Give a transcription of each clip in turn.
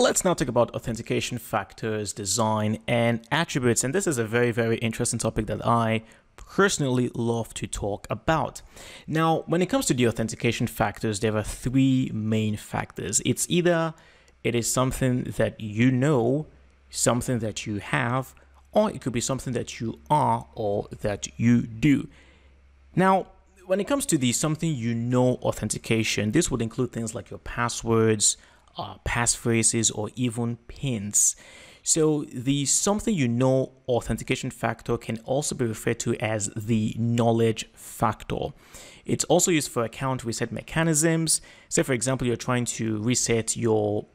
Let's now talk about authentication factors, design, and attributes. And this is a very, very interesting topic that I personally love to talk about. Now, when it comes to the authentication factors, there are three main factors. It's either it is something that you know, something that you have, or it could be something that you are or that you do. Now, when it comes to the something you know authentication, this would include things like your passwords, uh, passphrases, or even pins. So the something you know authentication factor can also be referred to as the knowledge factor. It's also used for account reset mechanisms. Say for example, you're trying to reset your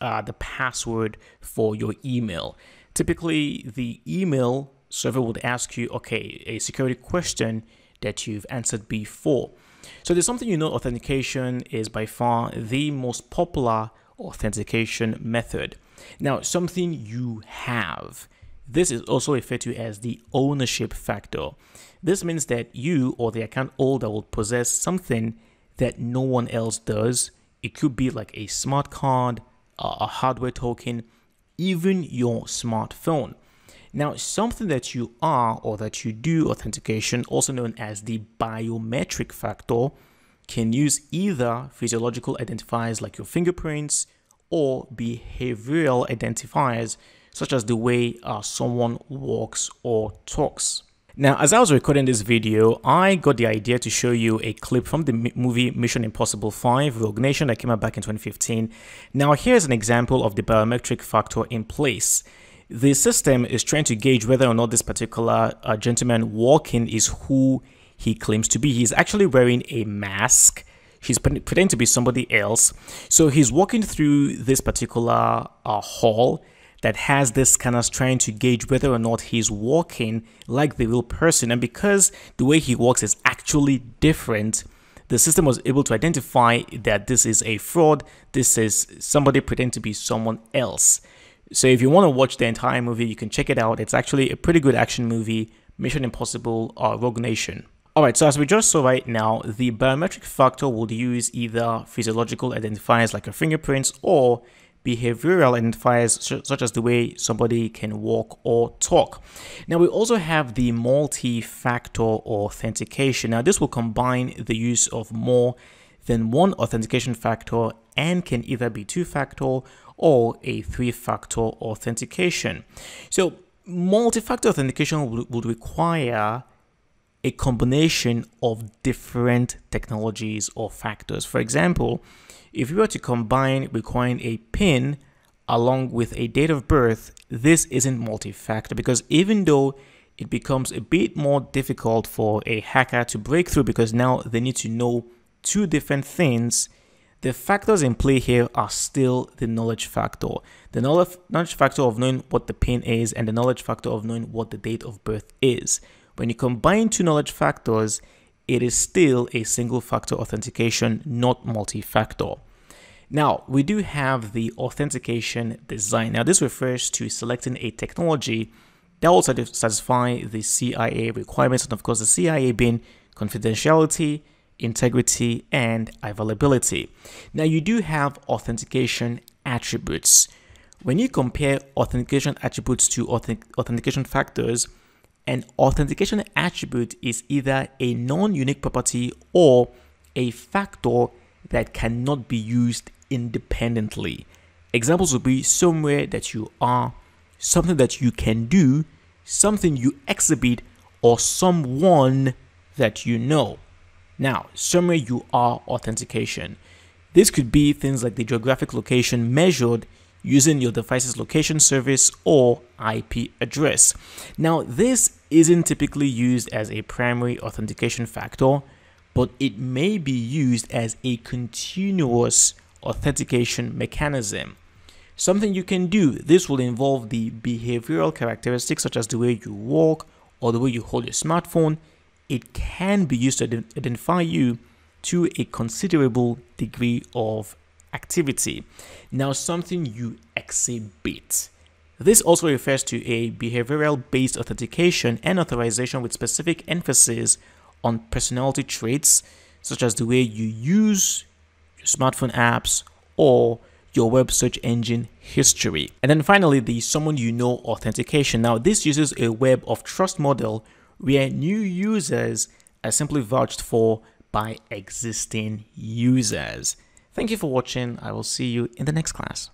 uh, the password for your email. Typically, the email server would ask you, okay, a security question that you've answered before. So there's something you know authentication is by far the most popular authentication method. Now, something you have. This is also referred to as the ownership factor. This means that you or the account holder will possess something that no one else does. It could be like a smart card, a hardware token, even your smartphone. Now, something that you are or that you do authentication, also known as the biometric factor, can use either physiological identifiers like your fingerprints or behavioral identifiers such as the way uh, someone walks or talks. Now, as I was recording this video, I got the idea to show you a clip from the movie Mission Impossible 5 Rogue Nation that came out back in 2015. Now, here's an example of the biometric factor in place. The system is trying to gauge whether or not this particular uh, gentleman walking is who he claims to be. He's actually wearing a mask. He's pretending to be somebody else. So he's walking through this particular uh, hall that has this scanners trying to gauge whether or not he's walking like the real person. And because the way he walks is actually different, the system was able to identify that this is a fraud. This is somebody pretending to be someone else. So if you want to watch the entire movie, you can check it out. It's actually a pretty good action movie, Mission Impossible uh, Rogue Nation. Alright, so as we just saw right now, the biometric factor would use either physiological identifiers like your fingerprints or behavioral identifiers such as the way somebody can walk or talk. Now we also have the multi-factor authentication. Now this will combine the use of more than one authentication factor and can either be two-factor or a three-factor authentication. So multi-factor authentication would, would require a combination of different technologies or factors. For example, if you were to combine requiring a PIN along with a date of birth, this isn't multi-factor because even though it becomes a bit more difficult for a hacker to break through because now they need to know two different things, the factors in play here are still the knowledge factor. The knowledge factor of knowing what the PIN is and the knowledge factor of knowing what the date of birth is. When you combine two knowledge factors, it is still a single factor authentication, not multi-factor. Now, we do have the authentication design. Now, this refers to selecting a technology that will satisfy the CIA requirements, and of course, the CIA being confidentiality, integrity, and availability. Now, you do have authentication attributes. When you compare authentication attributes to authentic authentication factors, an authentication attribute is either a non-unique property or a factor that cannot be used independently. Examples would be somewhere that you are, something that you can do, something you exhibit, or someone that you know. Now, somewhere you are authentication. This could be things like the geographic location measured using your device's location service or IP address. Now, this isn't typically used as a primary authentication factor, but it may be used as a continuous authentication mechanism. Something you can do, this will involve the behavioral characteristics such as the way you walk or the way you hold your smartphone. It can be used to identify you to a considerable degree of activity. Now, something you exhibit. This also refers to a behavioral based authentication and authorization with specific emphasis on personality traits, such as the way you use your smartphone apps or your web search engine history. And then finally, the someone you know authentication. Now, this uses a web of trust model where new users are simply vouched for by existing users. Thank you for watching. I will see you in the next class.